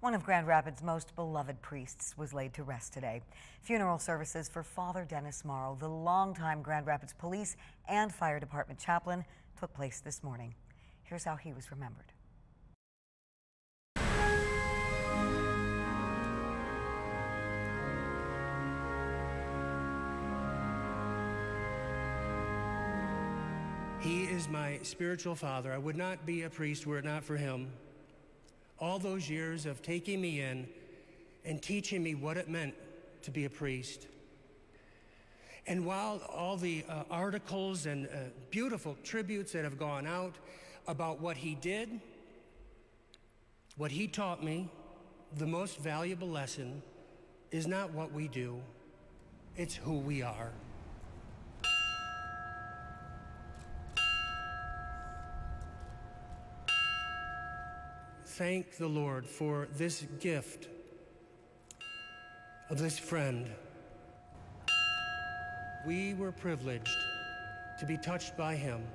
One of Grand Rapids' most beloved priests was laid to rest today. Funeral services for Father Dennis Morrow, the longtime Grand Rapids Police and Fire Department chaplain, took place this morning. Here's how he was remembered. He is my spiritual father. I would not be a priest were it not for him. All those years of taking me in and teaching me what it meant to be a priest. And while all the uh, articles and uh, beautiful tributes that have gone out about what he did, what he taught me, the most valuable lesson is not what we do, it's who we are. Thank the Lord for this gift of this friend. We were privileged to be touched by him